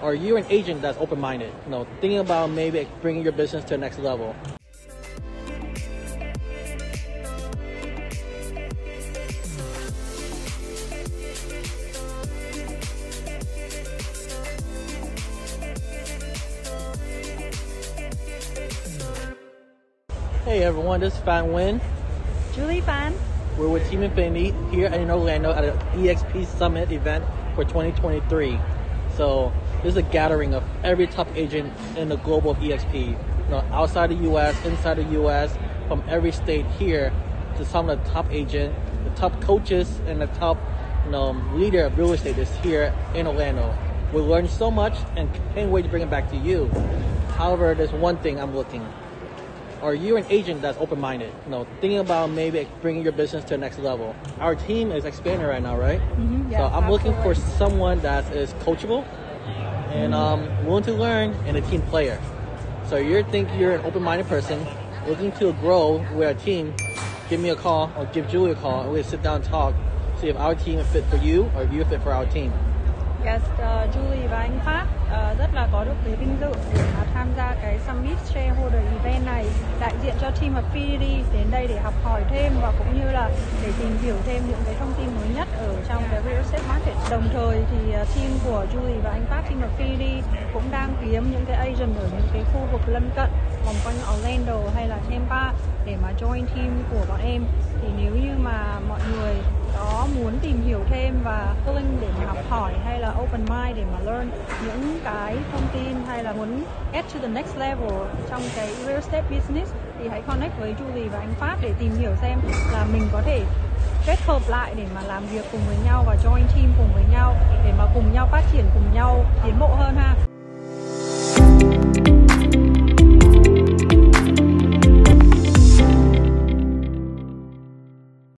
Or you're an agent that's open-minded, you know, thinking about maybe bringing your business to the next level. Hey everyone, this is Phat Nguyen. Julie Phan. We're with Team Affinity here in Orlando at an EXP Summit event for 2023. So this is a gathering of every top agent in the global EXP. You know, outside the US, inside the US, from every state here to some of the top agent, the top coaches and the top you know, leader of real estate is here in Orlando. We learned so much and can't wait to bring it back to you. However, there's one thing I'm looking or you're an agent that's open-minded, you know, thinking about maybe bringing your business to the next level. Our team is expanding right now, right? Mm-hmm, so I'm looking for someone that is coachable and um, willing to learn and a team player. So you think you're an open-minded person looking to grow with a team, give me a call or give Julie a call and we'll sit down and talk, see if our team is fit for you or if you fit for our team. Yes, uh, Julie và anh Phát uh, rất là có được cái vinh dự cái Summit Shareholder Event này đại diện cho team of PDD đến đây để học hỏi thêm và cũng như là để tìm hiểu thêm những cái thông tin mới nhất ở trong cái real estate market. Đồng thời thì à, team của Julie và anh Phát team of PDD cũng đang kiếm những cái agent ở những cái khu vực lân cận, vòng quanh Orlando hay là Tampa để mà join team của bọn em thì nếu như mà mọi người có muốn tìm hiểu thêm và willing để mà học hỏi hay là open mind để mà learn những cái thông tin hay là muốn add to the next level trong cái real estate business, thì hãy connect với Julie và anh Phát để tìm hiểu xem là mình có thể kết hợp lại để mà làm việc cùng với nhau và join team cùng với nhau, để mà cùng nhau phát triển cùng nhau, tiến bộ hơn ha.